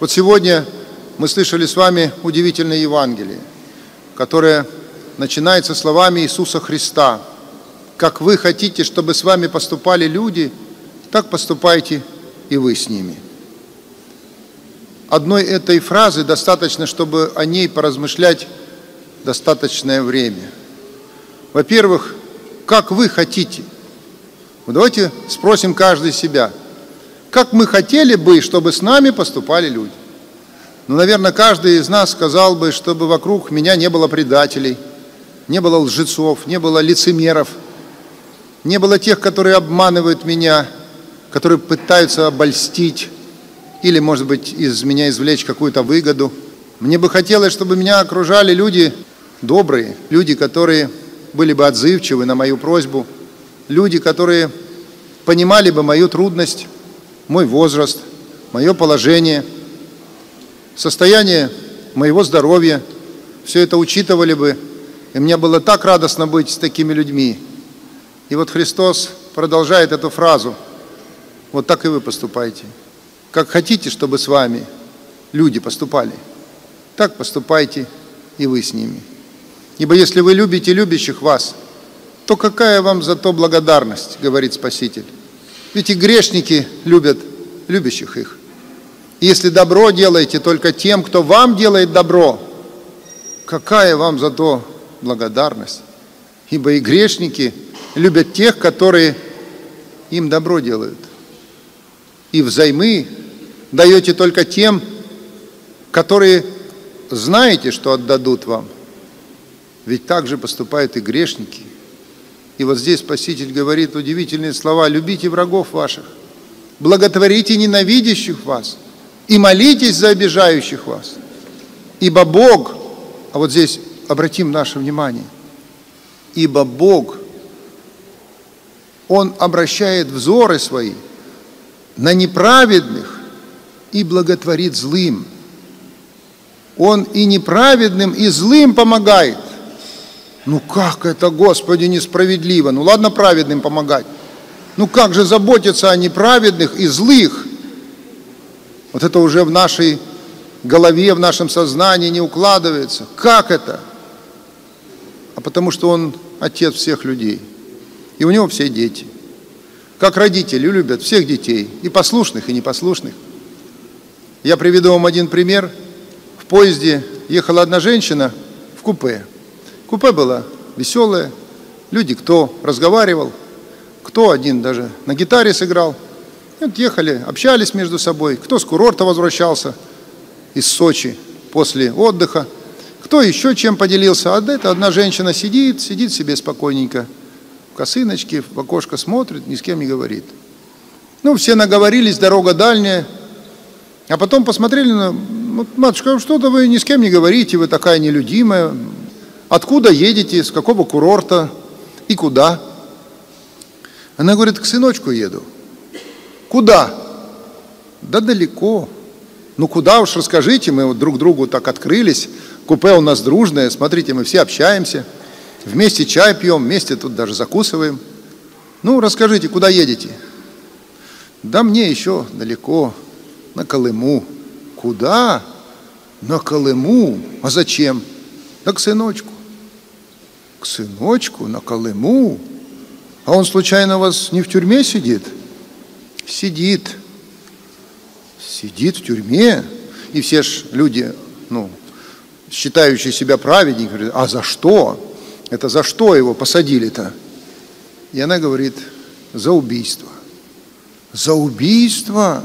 Вот сегодня мы слышали с вами удивительное Евангелие, которое начинается словами Иисуса Христа. «Как вы хотите, чтобы с вами поступали люди, так поступайте и вы с ними». Одной этой фразы достаточно, чтобы о ней поразмышлять достаточное время. Во-первых, как вы хотите? Давайте спросим каждый себя, как мы хотели бы, чтобы с нами поступали люди? Ну, наверное, каждый из нас сказал бы, чтобы вокруг меня не было предателей, не было лжецов, не было лицемеров, не было тех, которые обманывают меня, которые пытаются обольстить или, может быть, из меня извлечь какую-то выгоду. Мне бы хотелось, чтобы меня окружали люди добрые, люди, которые были бы отзывчивы на мою просьбу, люди, которые понимали бы мою трудность, мой возраст, мое положение, состояние моего здоровья, все это учитывали бы, и мне было так радостно быть с такими людьми. И вот Христос продолжает эту фразу. Вот так и вы поступайте. Как хотите, чтобы с вами люди поступали, так поступайте и вы с ними. Ибо если вы любите любящих вас, то какая вам за то благодарность, говорит Спаситель. Ведь и грешники любят любящих их. Если добро делаете только тем, кто вам делает добро, какая вам за то благодарность? Ибо и грешники любят тех, которые им добро делают. И взаймы даете только тем, которые знаете, что отдадут вам – ведь так же поступают и грешники. И вот здесь Спаситель говорит удивительные слова. «Любите врагов ваших, благотворите ненавидящих вас и молитесь за обижающих вас. Ибо Бог, а вот здесь обратим наше внимание, ибо Бог, Он обращает взоры свои на неправедных и благотворит злым. Он и неправедным, и злым помогает. Ну как это, Господи, несправедливо? Ну ладно праведным помогать. Ну как же заботиться о неправедных и злых? Вот это уже в нашей голове, в нашем сознании не укладывается. Как это? А потому что Он отец всех людей. И у него все дети. Как родители любят всех детей, и послушных, и непослушных. Я приведу вам один пример. В поезде ехала одна женщина в купе – Купе было веселое, люди кто разговаривал, кто один даже на гитаре сыграл. И вот ехали, общались между собой, кто с курорта возвращался из Сочи после отдыха, кто еще чем поделился. А это одна женщина сидит, сидит себе спокойненько в косыночке, в окошко смотрит, ни с кем не говорит. Ну, все наговорились, дорога дальняя. А потом посмотрели на, матушка, что-то вы ни с кем не говорите, вы такая нелюдимая, Откуда едете, с какого курорта и куда? Она говорит, к сыночку еду. Куда? Да далеко. Ну куда уж, расскажите, мы вот друг другу так открылись. Купе у нас дружное, смотрите, мы все общаемся. Вместе чай пьем, вместе тут даже закусываем. Ну, расскажите, куда едете? Да мне еще далеко, на Колыму. Куда? На Колыму. А зачем? Да к сыночку к сыночку на Колыму. А он случайно у вас не в тюрьме сидит? Сидит. Сидит в тюрьме. И все ж люди, ну, считающие себя праведниками, говорят, а за что? Это за что его посадили-то? И она говорит, за убийство. За убийство?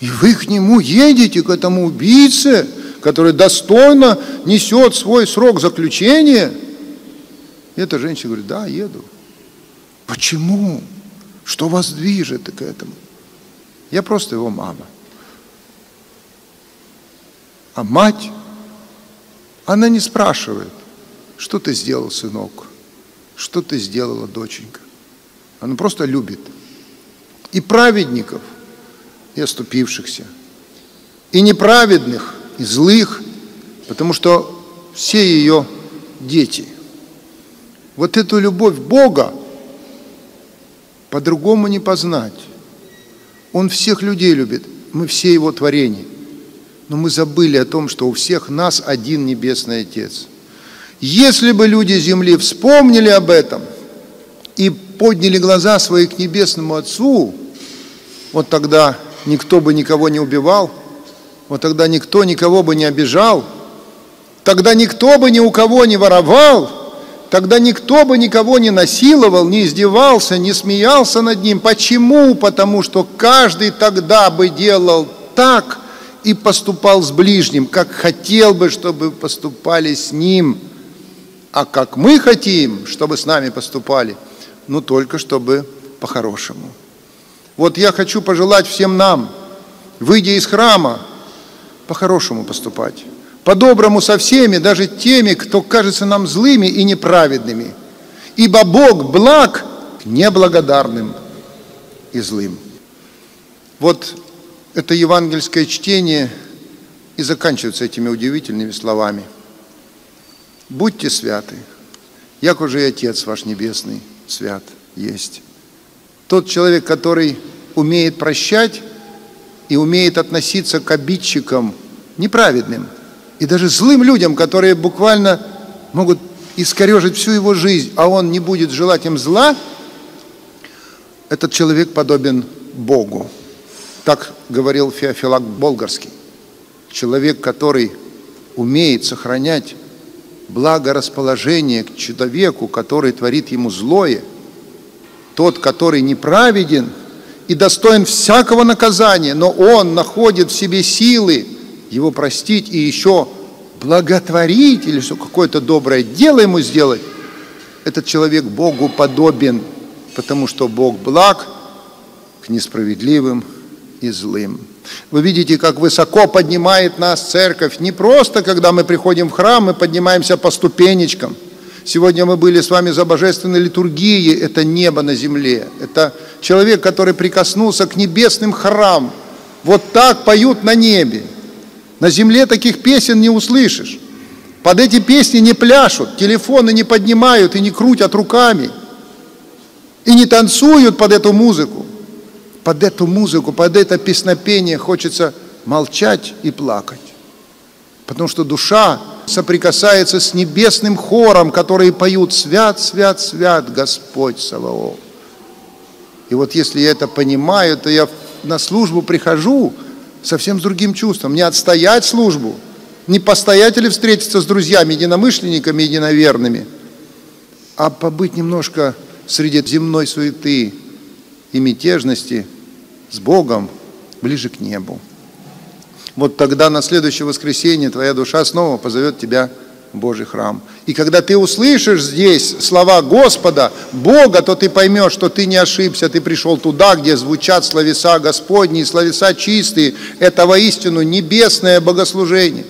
И вы к нему едете, к этому убийце, который достойно несет свой срок заключения – и эта женщина говорит, да, еду. Почему? Что вас движет к этому? Я просто его мама. А мать, она не спрашивает, что ты сделал, сынок, что ты сделала, доченька. Она просто любит. И праведников, и оступившихся, и неправедных, и злых, потому что все ее дети – вот эту любовь Бога по-другому не познать. Он всех людей любит, мы все Его творения. Но мы забыли о том, что у всех нас один Небесный Отец. Если бы люди земли вспомнили об этом и подняли глаза свои к Небесному Отцу, вот тогда никто бы никого не убивал, вот тогда никто никого бы не обижал, тогда никто бы ни у кого не воровал, тогда никто бы никого не насиловал, не издевался, не смеялся над ним. Почему? Потому что каждый тогда бы делал так и поступал с ближним, как хотел бы, чтобы поступали с ним, а как мы хотим, чтобы с нами поступали, ну только чтобы по-хорошему. Вот я хочу пожелать всем нам, выйдя из храма, по-хорошему поступать. По-доброму со всеми, даже теми, кто кажется нам злыми и неправедными. Ибо Бог благ неблагодарным и злым. Вот это евангельское чтение и заканчивается этими удивительными словами. Будьте святы, як уже и Отец ваш Небесный свят есть. Тот человек, который умеет прощать и умеет относиться к обидчикам неправедным и даже злым людям, которые буквально могут искорежить всю его жизнь, а он не будет желать им зла, этот человек подобен Богу. Так говорил Феофилак Болгарский. Человек, который умеет сохранять благорасположение к человеку, который творит ему злое – тот, который неправеден и достоин всякого наказания, но он находит в себе силы его простить и еще благотворить или что какое-то доброе дело ему сделать, этот человек Богу подобен, потому что Бог благ к несправедливым и злым. Вы видите, как высоко поднимает нас церковь. Не просто, когда мы приходим в храм, мы поднимаемся по ступенечкам – Сегодня мы были с вами за божественной литургией. Это небо на земле. Это человек, который прикоснулся к небесным храмам. Вот так поют на небе. На земле таких песен не услышишь. Под эти песни не пляшут, телефоны не поднимают и не крутят руками. И не танцуют под эту музыку. Под эту музыку, под это песнопение хочется молчать и плакать. Потому что душа соприкасается с небесным хором, которые поют «Свят, свят, свят Господь Саваоф». И вот если я это понимаю, то я на службу прихожу совсем с другим чувством. Не отстоять службу, не постоять или встретиться с друзьями, единомышленниками, единоверными, а побыть немножко среди земной суеты и мятежности с Богом ближе к небу вот тогда на следующее воскресенье твоя душа снова позовет тебя Божий храм. И когда ты услышишь здесь слова Господа, Бога, то ты поймешь, что ты не ошибся, ты пришел туда, где звучат словеса Господни, словеса чистые. Это воистину небесное богослужение,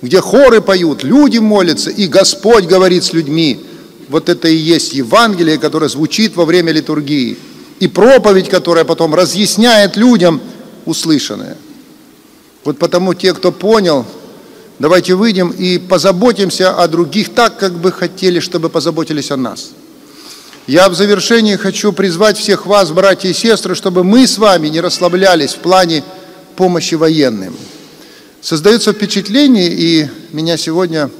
где хоры поют, люди молятся, и Господь говорит с людьми. Вот это и есть Евангелие, которое звучит во время литургии. И проповедь, которая потом разъясняет людям услышанное. Вот потому те, кто понял, давайте выйдем и позаботимся о других так, как бы хотели, чтобы позаботились о нас. Я в завершении хочу призвать всех вас, братья и сестры, чтобы мы с вами не расслаблялись в плане помощи военным. Создается впечатление, и меня сегодня,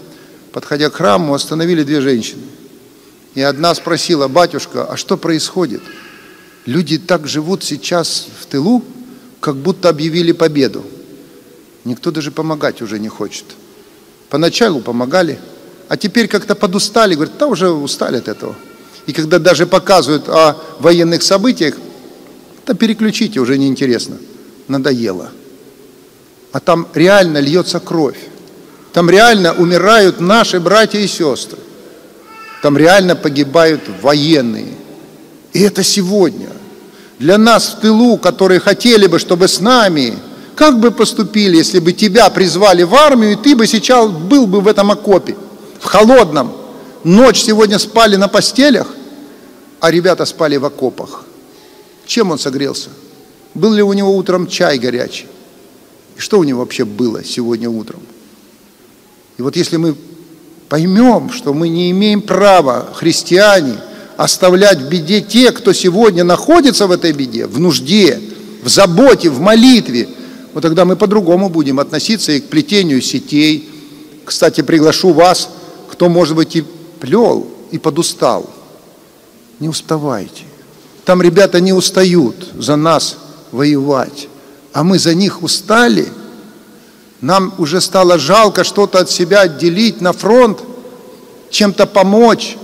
подходя к храму, остановили две женщины. И одна спросила, батюшка, а что происходит? Люди так живут сейчас в тылу, как будто объявили победу. Никто даже помогать уже не хочет. Поначалу помогали, а теперь как-то подустали, говорят, да уже устали от этого. И когда даже показывают о военных событиях, да переключите, уже неинтересно, надоело. А там реально льется кровь. Там реально умирают наши братья и сестры. Там реально погибают военные. И это сегодня. Для нас в тылу, которые хотели бы, чтобы с нами как бы поступили, если бы тебя призвали в армию, и ты бы сейчас был бы в этом окопе, в холодном. Ночь сегодня спали на постелях, а ребята спали в окопах. Чем он согрелся? Был ли у него утром чай горячий? И что у него вообще было сегодня утром? И вот если мы поймем, что мы не имеем права, христиане, оставлять в беде те, кто сегодня находится в этой беде, в нужде, в заботе, в молитве – вот тогда мы по-другому будем относиться и к плетению сетей. Кстати, приглашу вас, кто, может быть, и плел, и подустал. Не уставайте. Там ребята не устают за нас воевать, а мы за них устали. Нам уже стало жалко что-то от себя отделить на фронт, чем-то помочь,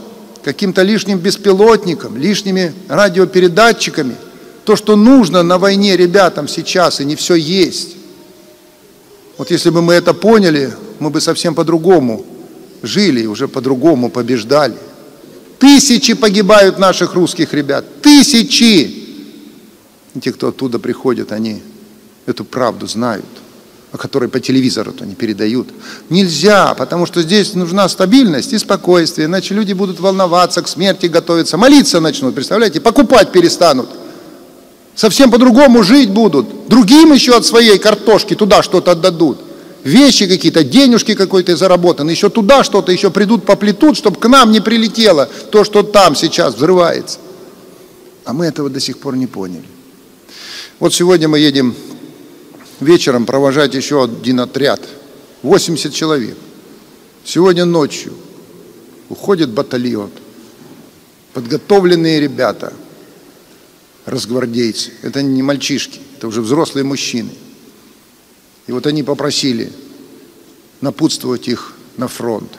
каким-то лишним беспилотником, лишними радиопередатчиками. То, что нужно на войне ребятам сейчас, и не все есть. Вот если бы мы это поняли, мы бы совсем по-другому жили и уже по-другому побеждали. Тысячи погибают наших русских ребят. Тысячи! И те, кто оттуда приходят, они эту правду знают, о которой по телевизору-то не передают. Нельзя, потому что здесь нужна стабильность и спокойствие, иначе люди будут волноваться, к смерти готовиться, молиться начнут, представляете, покупать перестанут. Совсем по-другому жить будут. Другим еще от своей картошки туда что-то отдадут вещи какие-то, денежки какой-то заработаны, еще туда что-то, еще придут, поплетут, чтобы к нам не прилетело то, что там сейчас взрывается. А мы этого до сих пор не поняли. Вот сегодня мы едем вечером провожать еще один отряд, 80 человек. Сегодня ночью уходит батальон, подготовленные ребята, разгвардейцы. Это не мальчишки, это уже взрослые мужчины – и вот они попросили напутствовать их на фронт.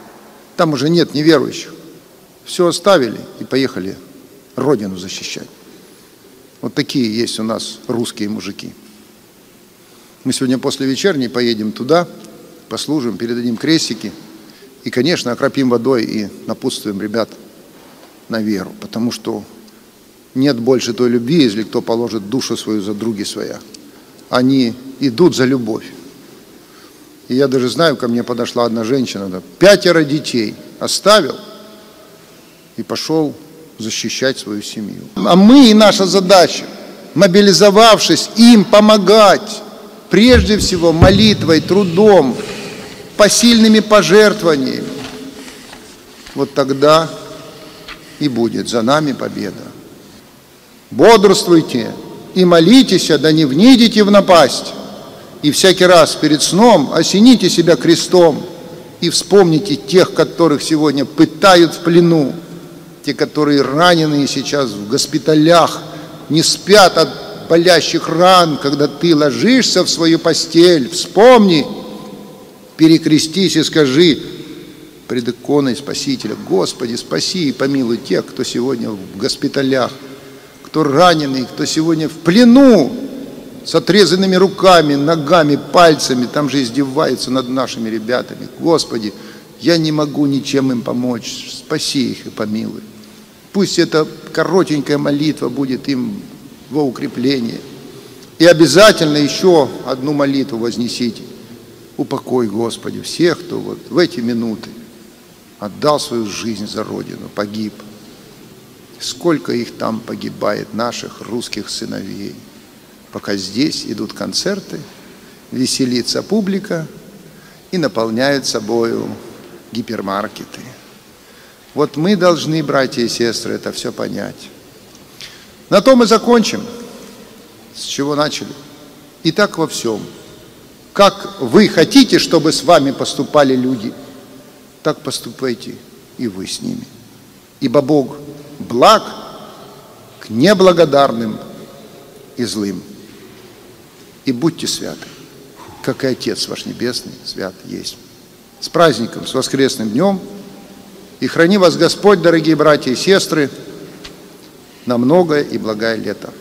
Там уже нет неверующих. Все оставили и поехали Родину защищать. Вот такие есть у нас русские мужики. Мы сегодня после вечерней поедем туда, послужим, передадим крестики и, конечно, окропим водой и напутствуем ребят на веру, потому что нет больше той любви, если кто положит душу свою за други своя. Они идут за любовь. И я даже знаю, ко мне подошла одна женщина, пятеро детей оставил и пошел защищать свою семью. А мы и наша задача, мобилизовавшись, им помогать, прежде всего молитвой, трудом, посильными пожертвованиями. Вот тогда и будет за нами победа. Бодрствуйте и молитесь, да не внидите в напасть. И всякий раз перед сном осените себя крестом и вспомните тех, которых сегодня пытают в плену, те, которые раненые сейчас в госпиталях, не спят от болящих ран, когда ты ложишься в свою постель, вспомни, перекрестись и скажи пред иконой Спасителя, Господи, спаси и помилуй тех, кто сегодня в госпиталях, кто раненый, кто сегодня в плену, с отрезанными руками, ногами, пальцами, там же издеваются над нашими ребятами. Господи, я не могу ничем им помочь, спаси их и помилуй. Пусть эта коротенькая молитва будет им во укрепление. И обязательно еще одну молитву вознесите. Упокой, Господи, всех, кто вот в эти минуты отдал свою жизнь за Родину, погиб. Сколько их там погибает, наших русских сыновей пока здесь идут концерты, веселится публика и наполняют собою гипермаркеты. Вот мы должны, братья и сестры, это все понять. На том мы закончим, с чего начали. И так во всем. Как вы хотите, чтобы с вами поступали люди, так поступайте и вы с ними. Ибо Бог благ к неблагодарным и злым и будьте святы, как и Отец ваш Небесный свят есть. С праздником, с воскресным днем, и храни вас Господь, дорогие братья и сестры, на многое и благое лето.